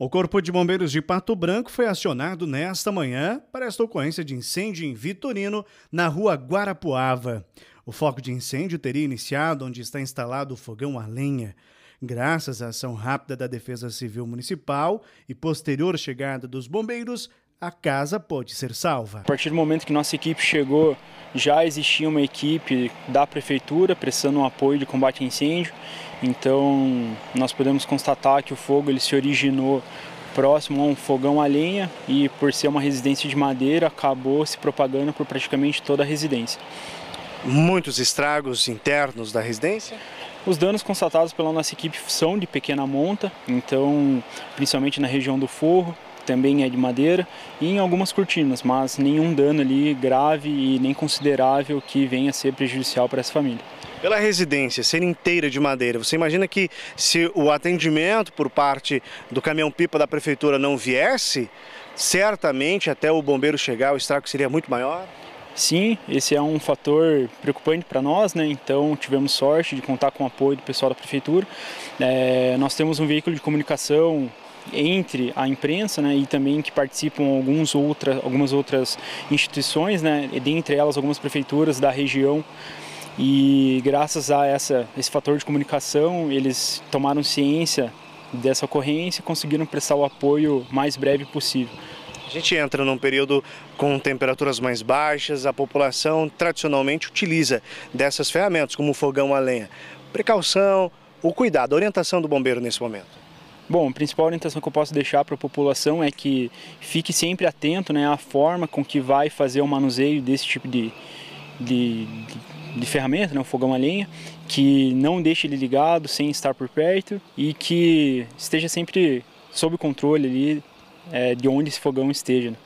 O Corpo de Bombeiros de Pato Branco foi acionado nesta manhã para esta ocorrência de incêndio em Vitorino, na rua Guarapuava. O foco de incêndio teria iniciado onde está instalado o fogão a lenha. Graças à ação rápida da Defesa Civil Municipal e posterior chegada dos bombeiros, a casa pode ser salva. A partir do momento que nossa equipe chegou, já existia uma equipe da prefeitura prestando um apoio de combate a incêndio. Então, nós podemos constatar que o fogo ele se originou próximo a um fogão a lenha e por ser uma residência de madeira, acabou se propagando por praticamente toda a residência. Muitos estragos internos da residência? Os danos constatados pela nossa equipe são de pequena monta, então principalmente na região do forro, também é de madeira, e em algumas cortinas, mas nenhum dano ali grave e nem considerável que venha a ser prejudicial para essa família. Pela residência ser inteira de madeira, você imagina que se o atendimento por parte do caminhão-pipa da prefeitura não viesse, certamente até o bombeiro chegar o estrago seria muito maior? Sim, esse é um fator preocupante para nós, né? Então tivemos sorte de contar com o apoio do pessoal da prefeitura. É, nós temos um veículo de comunicação entre a imprensa né, e também que participam alguns outra, algumas outras instituições, né, dentre elas algumas prefeituras da região. E graças a essa, esse fator de comunicação, eles tomaram ciência dessa ocorrência e conseguiram prestar o apoio mais breve possível. A gente entra num período com temperaturas mais baixas, a população tradicionalmente utiliza dessas ferramentas, como o fogão a lenha. Precaução, o cuidado, a orientação do bombeiro nesse momento. Bom, a principal orientação que eu posso deixar para a população é que fique sempre atento né, à forma com que vai fazer o manuseio desse tipo de, de, de, ferramenta, né, o fogão a lenha, que não deixe ele ligado sem estar por perto e que esteja sempre sob controle ali é, de onde esse fogão esteja. Né.